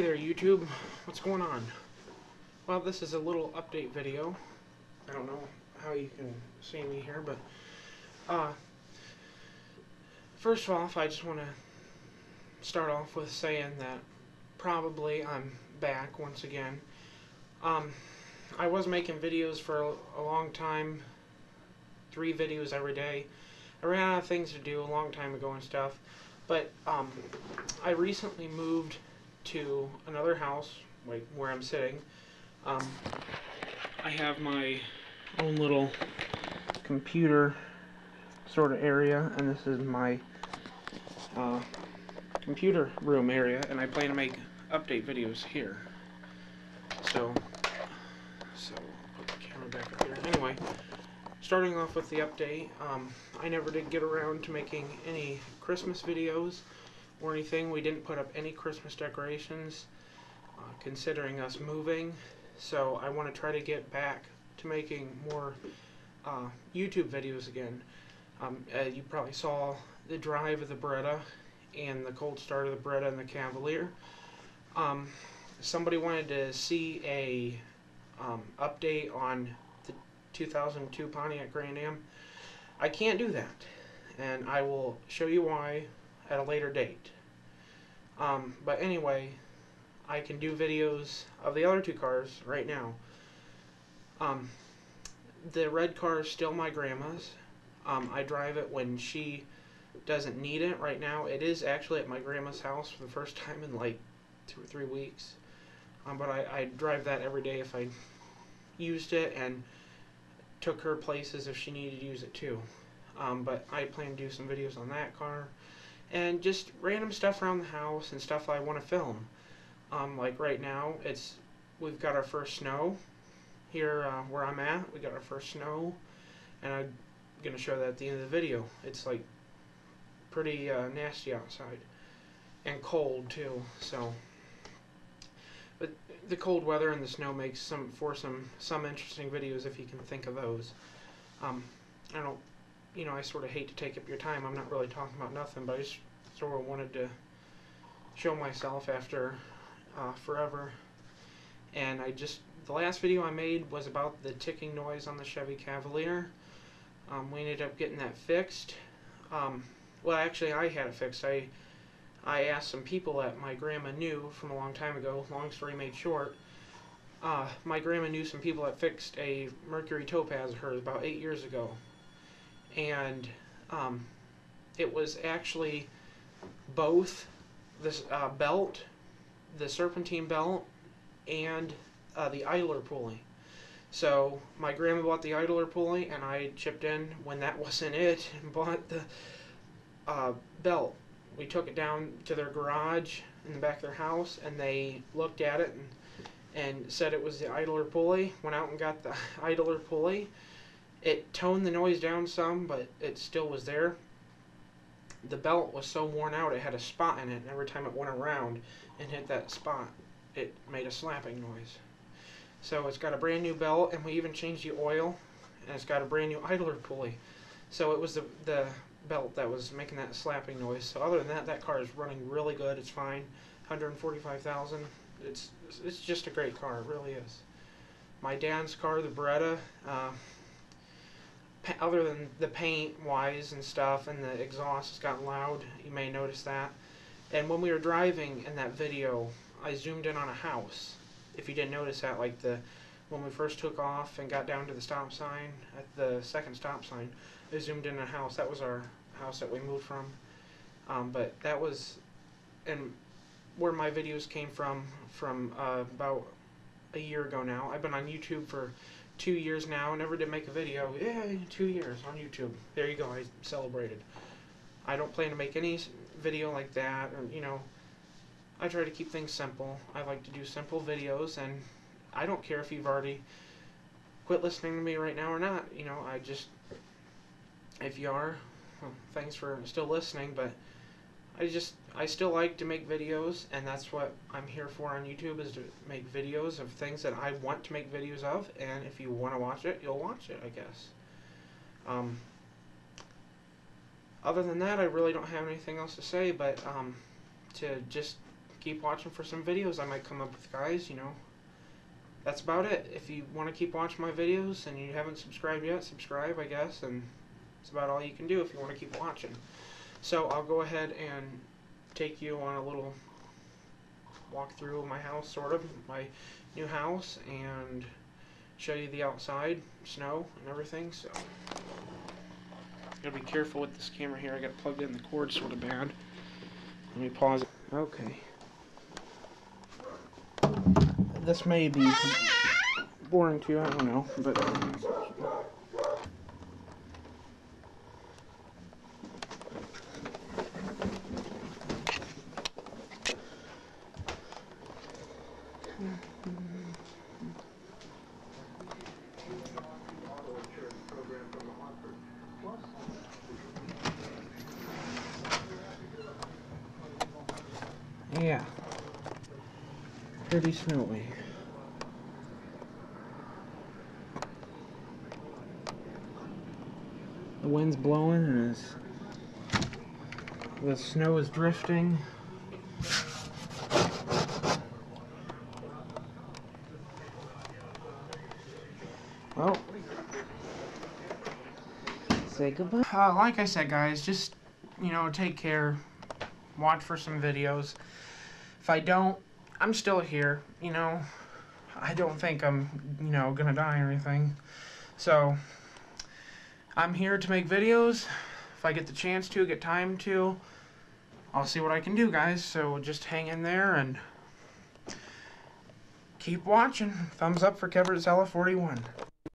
Hey there YouTube, what's going on? Well, this is a little update video. I don't know how you can see me here, but uh, first off, I just want to start off with saying that probably I'm back once again. Um, I was making videos for a, long time, three videos every day. I ran out of things to do a long time ago and stuff, but um, I recently moved to another house, like where I'm sitting. Um, I have my own little computer sort of area, and this is my uh, computer room area, and I plan to make update videos here. So, so put the camera back up here. Anyway, starting off with the update, um, I never did get around to making any Christmas videos or anything. We didn't put up any Christmas decorations, uh, considering us moving. So I want to try to get back to making more uh, YouTube videos again. Um, uh, you probably saw the drive of the Beretta and the cold start of the Beretta and the Cavalier. Um, somebody wanted to see a um, update on the 2002 Pontiac Grand Am. I can't do that, and I will show you why at a later date. Um, but anyway, I can do videos of the other two cars right now. Um, the red car is still my grandma's. Um, I drive it when she doesn't need it right now. It is actually at my grandma's house for the first time in like two or three weeks. Um, but I, I drive that every day if I used it and took her places if she needed to use it too. Um, but I plan to do some videos on that car and just random stuff around the house and stuff I want to film. Um, like right now, it's we've got our first snow here uh, where I'm at. We got our first snow, and I'm gonna show that at the end of the video. It's like pretty uh, nasty outside and cold too. So, but the cold weather and the snow makes some for some some interesting videos if you can think of those. Um, I don't you know, I sort of hate to take up your time. I'm not really talking about nothing, but I just sort of wanted to show myself after uh, forever. And I just, the last video I made was about the ticking noise on the Chevy Cavalier. Um, we ended up getting that fixed. Um, well, actually, I had it fixed. I, I asked some people that my grandma knew from a long time ago, long story made short. Uh, my grandma knew some people that fixed a Mercury Topaz of hers about eight years ago and um, it was actually both this uh, belt, the serpentine belt, and uh, the idler pulley. So my grandma bought the idler pulley, and I chipped in when that wasn't it and bought the uh, belt. We took it down to their garage in the back of their house, and they looked at it and and said it was the idler pulley. Went out and got the idler pulley it toned the noise down some, but it still was there. The belt was so worn out it had a spot in it, and every time it went around and hit that spot, it made a slapping noise. So it's got a brand new belt, and we even changed the oil, and it's got a brand new idler pulley. So it was the, the belt that was making that slapping noise. So other than that, that car is running really good. It's fine. 145,000. It's it's just a great car. It really is. My dad's car, the Beretta. Uh, other than the paint wise and stuff and the exhaust has gotten loud you may notice that. And when we were driving in that video I zoomed in on a house. If you didn't notice that like the when we first took off and got down to the stop sign at the second stop sign I zoomed in on a house. That was our house that we moved from. Um, but that was and where my videos came from from uh, about a year ago now. I've been on YouTube for two years now. Never did make a video. Yeah, two years on YouTube. There you go. I celebrated. I don't plan to make any video like that, or you know. I try to keep things simple. I like to do simple videos, and I don't care if you've already quit listening to me right now or not. You know, I just if you are, well, thanks for still listening, but I just I still like to make videos, and that's what I'm here for on YouTube is to make videos of things that I want to make videos of. And if you want to watch it, you'll watch it, I guess. Um, other than that, I really don't have anything else to say, but um, to just keep watching for some videos I might come up with, guys. You know, that's about it. If you want to keep watching my videos and you haven't subscribed yet, subscribe, I guess, and it's about all you can do if you want to keep watching. So I'll go ahead and take you on a little walkthrough of my house, sort of, my new house, and show you the outside, snow, and everything. So, gotta be careful with this camera here. I got plugged in the cord sort of bad. Let me pause it. Okay. This may be boring to you, I don't know, but. Yeah. Pretty snowy. The wind's blowing and the snow is drifting. Well, Uh, like I said, guys, just, you know, take care. Watch for some videos. If I don't, I'm still here, you know. I don't think I'm, you know, gonna die or anything. So, I'm here to make videos. If I get the chance to, get time to, I'll see what I can do, guys. So just hang in there and keep watching. Thumbs up for kebertxela41.